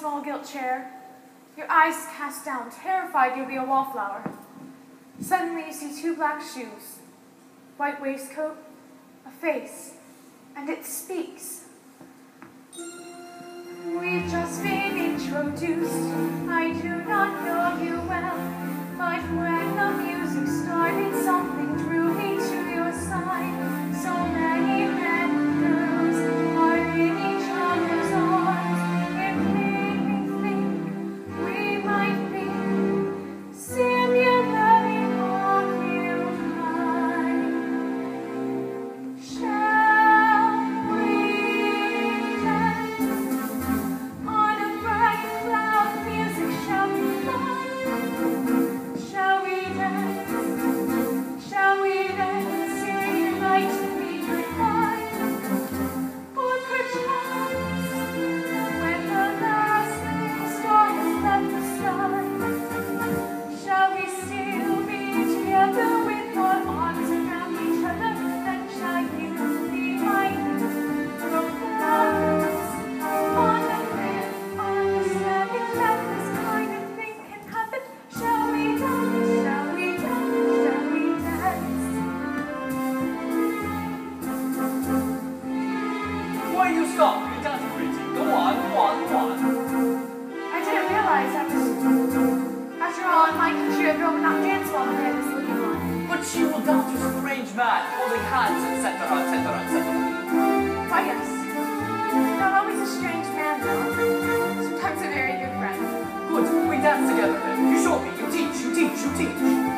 small gilt chair, your eyes cast down, terrified you'll be a wallflower. Suddenly you see two black shoes, white waistcoat, a face, and it speaks. We've just been introduced. I do not know you well, but when the music started, something Why, yes. Not always a strange man, though. Sometimes a very good friend. Good, we dance together then. You show me, you teach, you teach, you teach.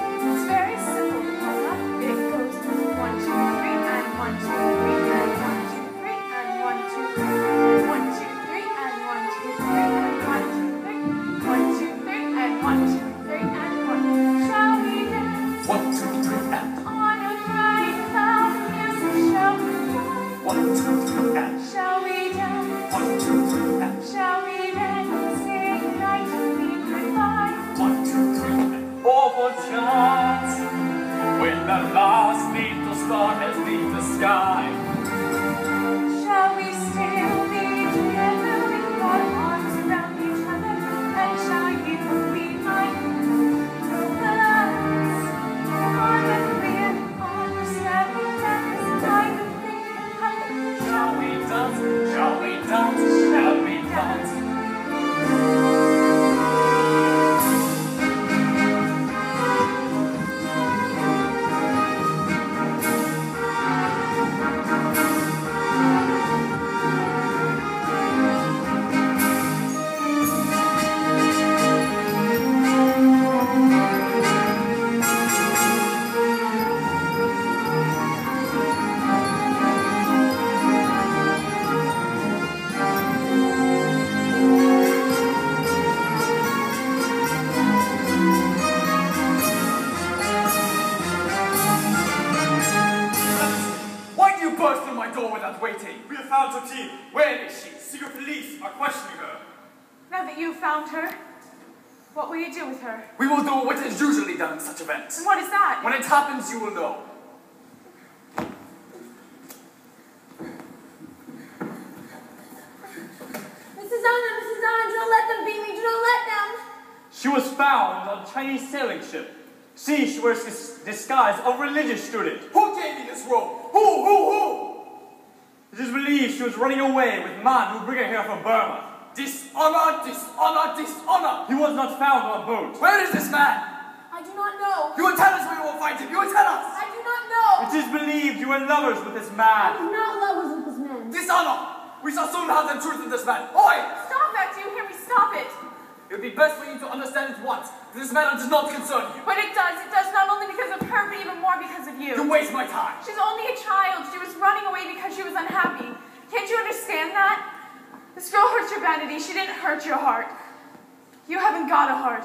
Sky. We have found Sophie. Where is she? Secret police are questioning her. Now that you've found her, what will you do with her? We will do what is usually done in such events. And what is that? When it happens, you will know. Mrs. Anna, Mrs. Anna, do not let them beat me. Do not let them. She was found on a Chinese sailing ship. See, she wears this disguise of religious student. Who gave me this robe? Who, who, who? It is believed she was running away with man who bring her here from Burma. Dishonor, dishonor, dishonor. He was not found on boat. Where is this man? I do not know. You will tell us where you will find him. You will tell us. I do not know. It is believed you were lovers with this man. I man. was not lovers with this man. Dishonor. We shall soon have the truth of this man. Oi! Stop that! Do you hear me? Stop it! It would be best for you to understand at once that this matter does not concern you. But it does. It does not only because of her, but even more because of you. You waste my time. She's only a child. She was running away because she was unhappy. Can't you understand that? This girl hurt your vanity. She didn't hurt your heart. You haven't got a heart.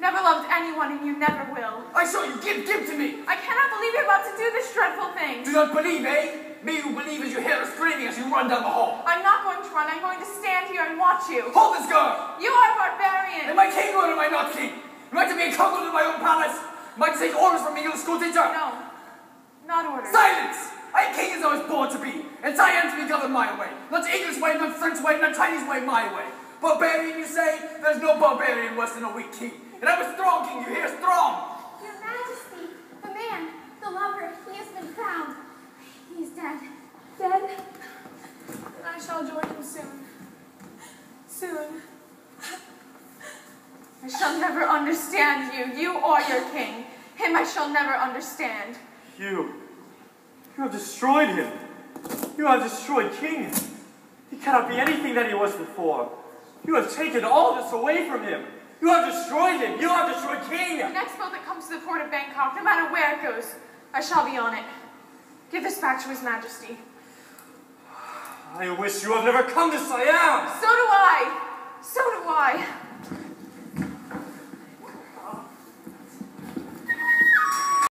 Never loved anyone and you never will. I saw you. Give, give to me. I cannot believe you're about to do this dreadful thing. Do not believe, eh? Me who believe as you hear her screaming as you run down the hall. I'm not going to run. I'm going to stand here and watch you. Hold this girl. You are a barbarian. Am I king or am I not king? Am I to be a cuckold in my own palace? Am I to take orders from a little school teacher? No, not orders. Silence! I always born to be, and I am to be governed my way. Not English way, not French way, not Chinese way, my way. Barbarian, you say? There's no barbarian worse than a weak king. And I'm a strong king, you hear? Strong! Your Majesty, the man, the lover, he has been found. He is dead. Dead? Then I shall join him soon. Soon. I shall never understand you, you or your king. Him I shall never understand. You. You have destroyed him. You have destroyed King. He cannot be anything that he was before. You have taken all this away from him. You have destroyed him. You have destroyed King. The next boat that comes to the port of Bangkok, no matter where it goes, I shall be on it. Give this back to His Majesty. I wish you had never come to Siam. So do I. So do I.